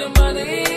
your money.